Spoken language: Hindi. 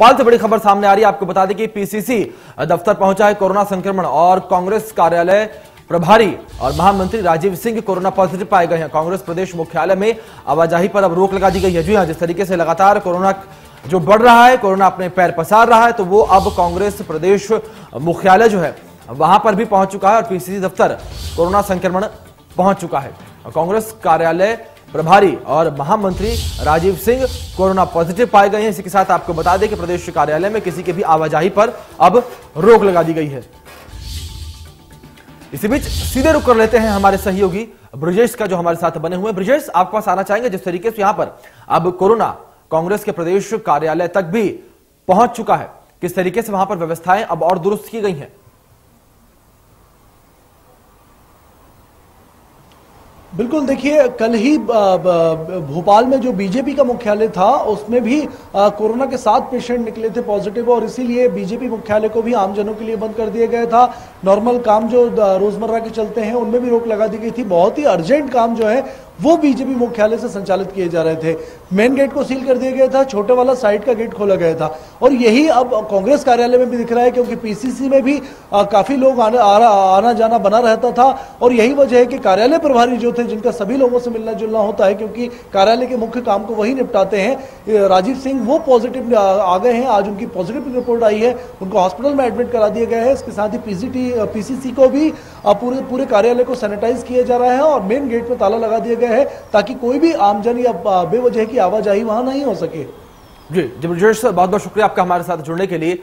पाल से बड़ी खबर सामने आ रही है। आपको बता दें कि पीसीसी दफ्तर पहुँचा है कोरोना संक्रमण और कांग्रेस कार्यालय प्रभारी और महामंत्री राजीव सिंह कोरोना पॉजिटिव पाए गए हैं। कांग्रेस प्रदेश मुख्यालय में आवाजाही पर अब रोक लगा दी गई है। जी हाँ जिस तरीके से लगातार कोरोना जो बढ़ रहा है, कोरोना अपने पैर पसार रहा है तो वो अब कांग्रेस प्रदेश मुख्यालय जो है, वहाँ पर भी पहुँच चुका है और पीसीसी दफ्तर कोरोना संक्रमण पहुँच चुका है। कांग्रेस कार्यालय प्रभारी और महामंत्री राजीव सिंह कोरोना पॉजिटिव पाए गए हैं। इसी के साथ आपको बता दें कि प्रदेश कार्यालय में किसी के भी आवाजाही पर अब रोक लगा दी गई है। इसी बीच सीधे रुक कर लेते हैं हमारे सहयोगी ब्रजेश का जो हमारे साथ बने हुए ब्रजेश आपके पास आना चाहेंगे जिस तरीके से यहाँ पर अब कोरोना कांग्रेस के प्रदेश कार्यालय तक भी पहुँच चुका है। किस तरीके से वहाँ पर व्यवस्थाएँ अब और दुरुस्त की गई हैं? बिल्कुल, देखिए, कल ही भोपाल में जो बीजेपी का मुख्यालय था, उसमें भी कोरोना के सात पेशेंट निकले थे पॉजिटिव और इसीलिए बीजेपी मुख्यालय को भी आमजनों के लिए बंद कर दिया गया था। नॉर्मल काम जो रोज़मर्रा के चलते हैं, उनमें भी रोक लगा दी गई थी। बहुत ही अर्जेंट काम जो है वो बीजेपी मुख्यालय से संचालित किए जा रहे थे। मेन गेट को सील कर दिया गया था छोटे वाला साइड का गेट खोला गया था। और यही अब कांग्रेस कार्यालय में भी दिख रहा है क्योंकि पीसीसी में भी काफ़ी लोग आना आ, आना जाना बना रहता था। और यही वजह है कि कार्यालय प्रभारी जो थे जिनका सभी लोगों से मिलना जुलना होता है क्योंकि कार्यालय के मुख्य काम को वही निपटाते हैं। राजीव सिंह वो पॉजिटिव आ गए हैं। आज उनकी पॉजिटिव रिपोर्ट आई है। उनको हॉस्पिटल में एडमिट करा दिया गया है। इसके साथ ही पीसीटी पीसीसी को भी पूरे पूरे कार्यालय को सैनिटाइज किया जा रहा है। और मेन गेट पर ताला लगा दिया गया है ताकि कोई भी आमजन या बेवजह की आवाजाही वहाँ नहीं हो सके। जी ज़बरदस्त बहुत बहुत शुक्रिया आपका हमारे साथ जुड़ने के लिए।